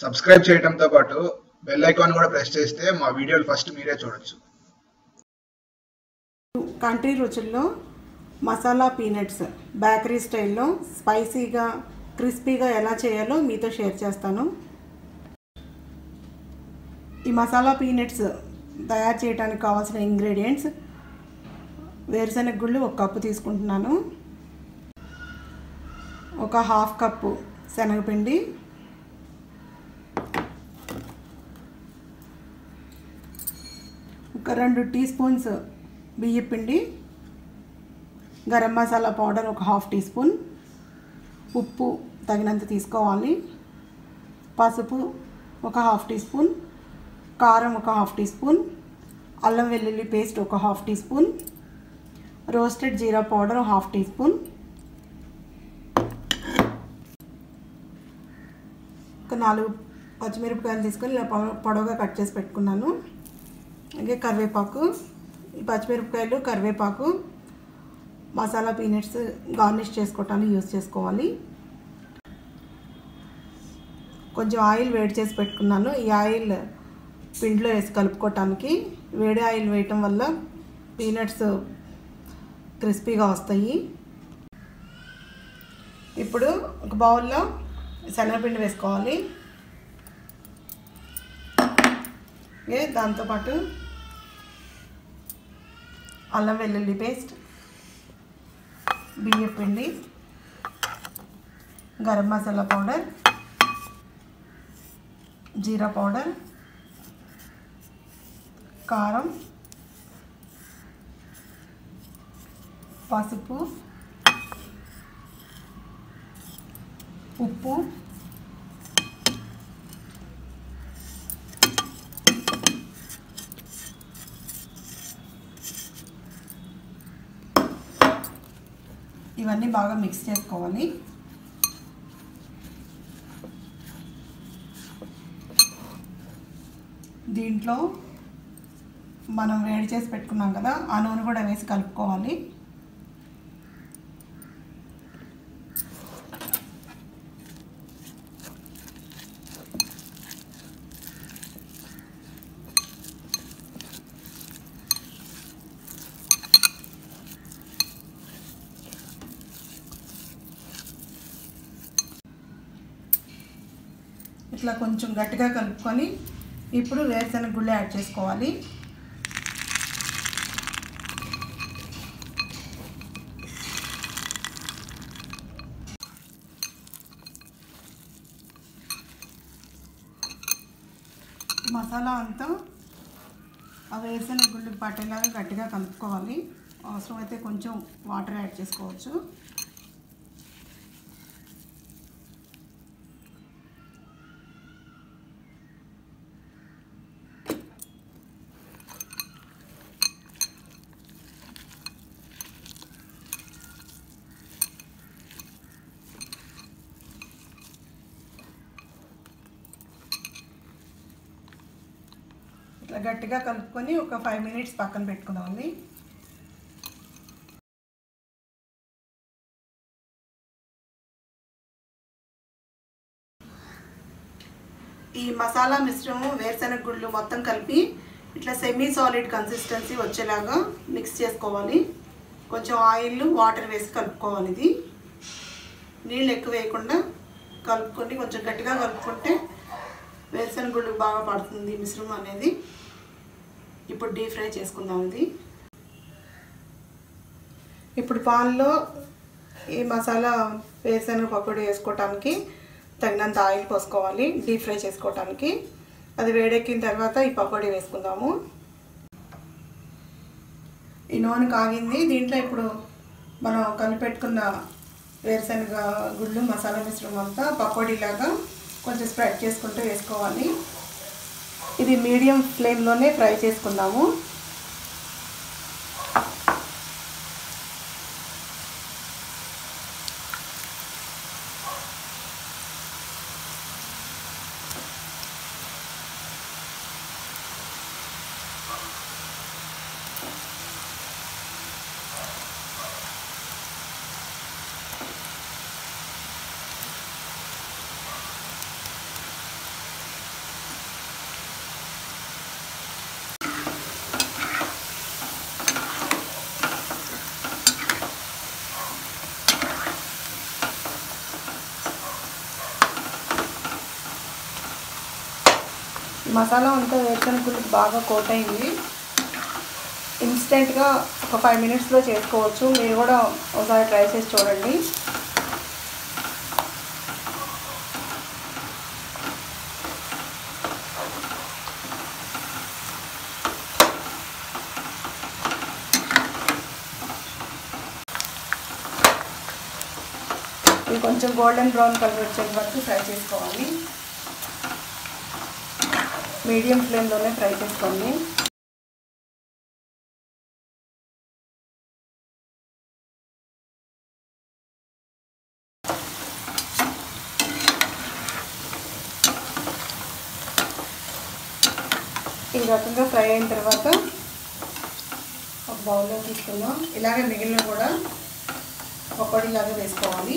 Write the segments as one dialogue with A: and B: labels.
A: Subscribe చేయడంతో పాటు bell icon కూడా ప్రెస్ చేస్తే మా వీడియోలు ఫస్ట్ మీరే చూడొచ్చు.
B: కంట్రీ రుచుల్లో మసాలా పీనట్స్ బేకరీ స్టైల్లో స్పైసీగా క్రిస్పీగా ఎలా చేయాలో మీతో షేర్ చేస్తాను. ఈ మసాలా పీనట్స్ తయారు చేయడానికి కావాల్సిన ఇంగ్రీడియంట్స్ వేరుశనగ గుళ్ళు ఒక కప్పు తీసుకుంటున్నాను. ఒక హాఫ్ కప్పు శనగపిండి ఒక రెండు టీ స్పూన్స్ బియ్య పిండి గరం మసాలా పౌడర్ ఒక హాఫ్ టీ స్పూన్ ఉప్పు తగినంత తీసుకోవాలి పసుపు ఒక హాఫ్ టీ స్పూన్ కారం ఒక హాఫ్ టీ స్పూన్ అల్లం వెల్లుల్లి పేస్ట్ ఒక half tea spoon roasted jeera powder half tea spoon ఒక నాలుగు పచ్చిమిరపకాయలు తీసుకొని ఇలా పొడ- పొడవుగా కట్ చేసి పెట్టుకున్నాను. అలాగే కరివేపాకు పచ్చిమిరపకాయలు కరివేపాకు మసాలా పీనట్స్ గార్నిష్ చేసుకోవటానికి యూస్ చేసుకోవాలి. కొంచెం ఆయిల్ వేడి చేసి పెట్టుకున్నాను. ఈ ఆయిల్ పిండిలో వేసి కలుపుకోవటానికి వేడి ఆయిల్ వేయటం వల్ల పీనట్స్ క్రిస్పీగా వస్తాయి. ఇప్పుడు ఒక బౌల్లో శనగపిండి వేసుకోవాలి. దాంతోపాటు అల్లం వెల్లుల్లి పేస్ట్ బియ్యం పిండి గరం మసాలా పౌడర్ జీరా పౌడర్ కారం పసుపు ఉప్పు ఇవన్నీ బాగా మిక్స్ చేసుకోవాలి. దీంట్లో మనం వేడి చేసి పెట్టుకున్నాం కదా ఆ నూనె కూడా వేసి కలుపుకోవాలి. ఇట్లా కొంచెం గట్టిగా కలుపుకొని ఇప్పుడు వేరుశనగ గుళ్ళు యాడ్ చేసుకోవాలి. మసాలా అంతా ఆ వేసిన గుళ్ళు పట్టేలాగా గట్టిగా కలుపుకోవాలి. అవసరమైతే కొంచెం వాటర్ యాడ్ చేసుకోవచ్చు. ఇట్లా గట్టిగా కలుపుకొని ఒక ఫైవ్ మినిట్స్ పక్కన పెట్టుకుందామండి ఈ మసాలా మిశ్రమం వేరుశనగ గుళ్ళు మొత్తం కలిపి ఇట్లా సెమీ సాలిడ్ కన్సిస్టెన్సీ వచ్చేలాగా మిక్స్ చేసుకోవాలి. కొంచెం ఆయిల్ వాటర్ వేసి కలుపుకోవాలి ఇది. నీళ్ళు ఎక్కువ వేయకుండా కలుపుకొని కొంచెం గట్టిగా కలుపుకుంటే వేరుశెనగ గుళ్ళు బాగా పడుతుంది మిశ్రమం అనేది. ఇప్పుడు డీప్ ఫ్రై చేసుకుందాం ఇది. ఇప్పుడు పాన్లో ఈ మసాలా వేరుశనగ పకోడీ వేసుకోవటానికి తగినంత ఆయిల్ పోసుకోవాలి డీప్ ఫ్రై చేసుకోవటానికి. అది వేడెక్కిన తర్వాత ఈ పకోడీ వేసుకుందాము. ఈ నూనె కాగింది. దీంట్లో ఇప్పుడు మనం కలిపెట్టుకున్న వేరుశనగ గుళ్ళు మసాలా మిశ్రమం అంతా పకోడీలాగా కొంచెం స్ప్రెడ్ చేసుకుంటూ వేసుకోవాలి. ఇది మీడియం ఫ్లేమ్లోనే ఫ్రై చేసుకుందాము. మసాలా అంతా వేరుశనగలకు బాగా కోట్ అయింది. ఇన్స్టెంట్గా ఒక ఫైవ్ మినిట్స్లో చేసుకోవచ్చు. మీరు కూడా ఒకసారి ట్రై చేసి చూడండి. ఇది కొంచెం గోల్డెన్ బ్రౌన్ కలర్ వచ్చే వరకు ఫ్రై చేసుకోవాలి. మీడియం ఫ్లేమ్లోనే ఫ్రై చేసుకోండి. ఈ రకంగా ఫ్రై అయిన తర్వాత ఒక బౌల్లో తీసుకుందాం. ఇలాగే మిగిలిన కూడా పకోడీలాగా వేసుకోవాలి.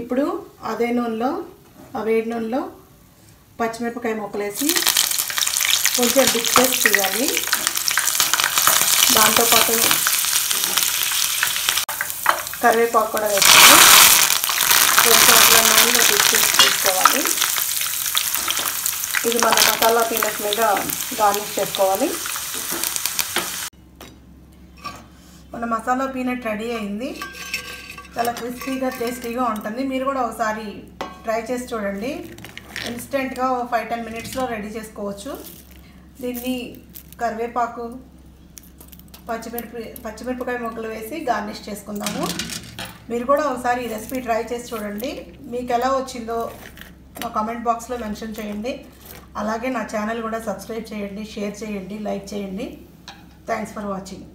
B: ఇప్పుడు అదే నూనెలో ఆ వేడి నూనెలో పచ్చిమిరపకాయ ముక్కలేసి కొంచెం డిప్ చేసి తీయాలి దాంతోపాటు కరివేపాకు కూడా వేస్తాము కొంచెం అట్లా నూనెలో డిప్ చేసి తీసుకోవాలి ఇది మన మసాలా పీనట్ మీద గార్నిష్ చేసుకోవాలి. మన మసాలా పీనట్ రెడీ అయింది. చాలా క్రిస్పీగా టేస్టీగా ఉంటుంది. మీరు కూడా ఒకసారి ట్రై చేసి చూడండి. ఇన్స్టెంట్గా ఫైవ్ టెన్ మినిట్స్లో రెడీ చేసుకోవచ్చు. దీన్ని కరివేపాకు పచ్చిమిరపి పచ్చిమిరపకాయ ముక్కలు వేసి గార్నిష్ చేసుకుందాము. మీరు కూడా ఒకసారి ఈ రెసిపీ ట్రై చేసి చూడండి. మీకు ఎలా వచ్చిందో మా కామెంట్ బాక్స్లో మెన్షన్ చేయండి. అలాగే నా ఛానల్ కూడా సబ్స్క్రైబ్ చేయండి షేర్ చేయండి లైక్ చేయండి. Thanks for watching.